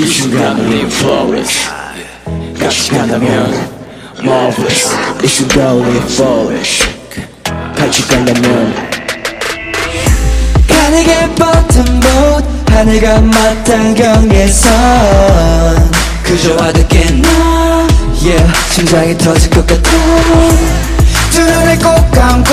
이 순간을 flawless 같이 간다면 marvelous. 이 순간을 flawless 같이 간다면 가늘게 뻗은 못 하늘과 맞닿은 경계선. 그저 와닿게 나 yeah, 심장이 터질 것 같아. 두 눈을 꼭 감고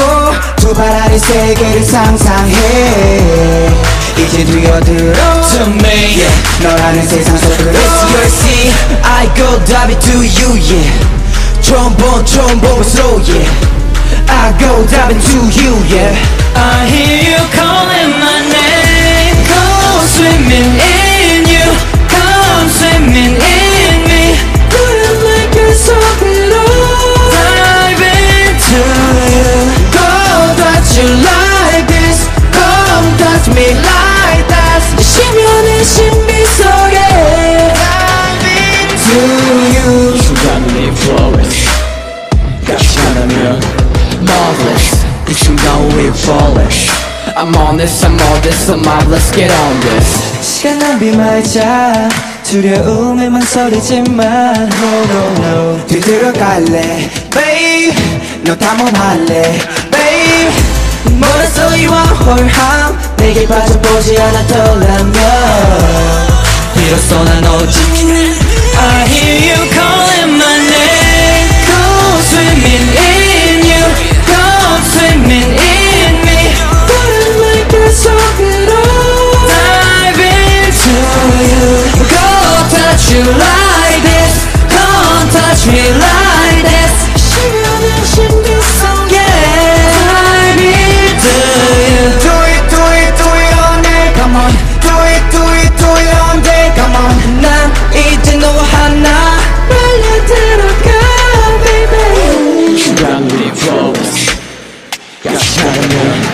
두 발 아래 세계를 상상해. 이제 뛰어들어. To me 너라는 세상 속으로 It's your sea I go diving to you yeah 처음 본 처음 본 것으로 yeah I go diving to you yeah I hear you calling my name Go swimming in you Come swimming in me Couldn't make it 속으로 Dive into you Go touch you like this Come touch me like 간다면 marvelous 이 순간을 flawless I'm on this, I'm on this, I'm on, let's get on this 시간 낭비 말자 두려움에만 서리지만 No no no 뒤들어갈래 Babe 너 탐험할래 Babe 멀었어 이와 홀함 내게 빠져보지 않았더라면 비로소 난 오직 I me like this 심연의 신비 속에 Dive into you Do it, do it, do it all day, come on Do it, do it, do it all day, come on 난 이제 너 하나 빨리 들어가, baby 이 순간을 flawless 같이 간다면